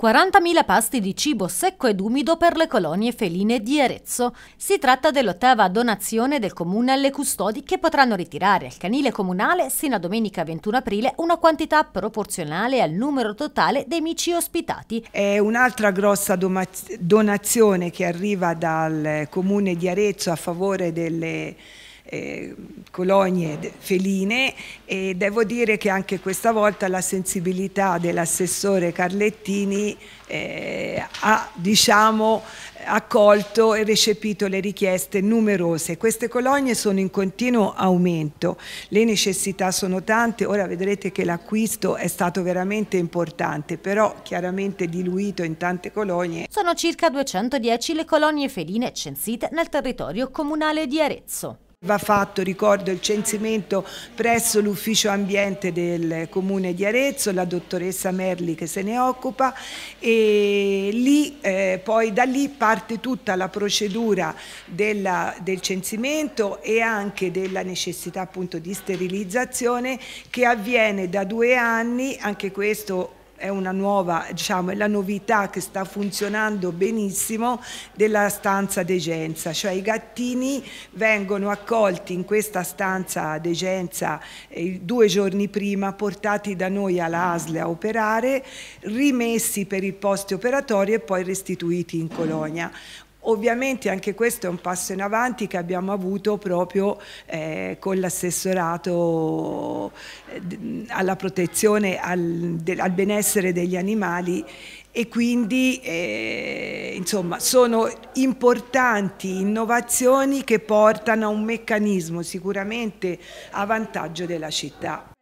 40.000 pasti di cibo secco ed umido per le colonie feline di Arezzo. Si tratta dell'ottava donazione del comune alle custodi che potranno ritirare al canile comunale sino a domenica 21 aprile una quantità proporzionale al numero totale dei mici ospitati. È un'altra grossa donazione che arriva dal comune di Arezzo a favore delle eh, colonie feline e devo dire che anche questa volta la sensibilità dell'assessore Carlettini eh, ha diciamo, accolto e recepito le richieste numerose. Queste colonie sono in continuo aumento, le necessità sono tante, ora vedrete che l'acquisto è stato veramente importante, però chiaramente diluito in tante colonie. Sono circa 210 le colonie feline censite nel territorio comunale di Arezzo. Va fatto, ricordo, il censimento presso l'ufficio ambiente del comune di Arezzo, la dottoressa Merli che se ne occupa e lì, eh, poi da lì parte tutta la procedura della, del censimento e anche della necessità appunto di sterilizzazione che avviene da due anni, anche questo è una nuova, diciamo, è la novità che sta funzionando benissimo della stanza degenza, cioè i gattini vengono accolti in questa stanza degenza eh, due giorni prima, portati da noi alla ASLE a operare, rimessi per il post operatorio e poi restituiti in colonia. Ovviamente anche questo è un passo in avanti che abbiamo avuto proprio eh, con l'assessorato eh, alla protezione, al, al benessere degli animali e quindi eh, insomma sono importanti innovazioni che portano a un meccanismo sicuramente a vantaggio della città.